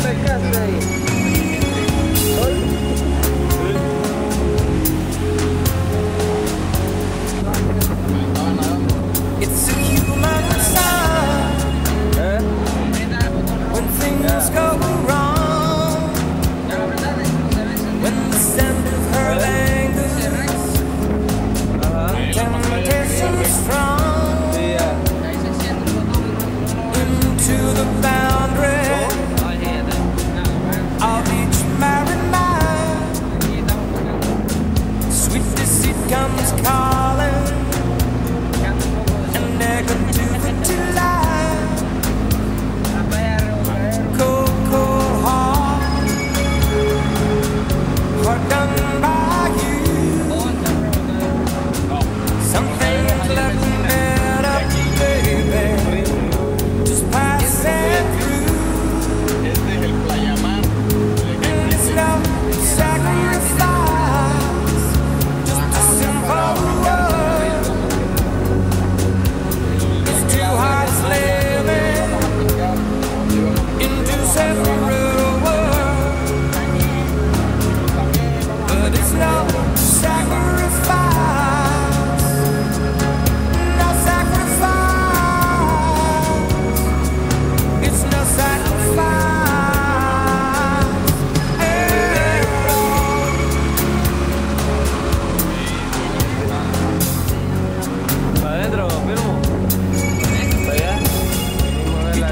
Perfect,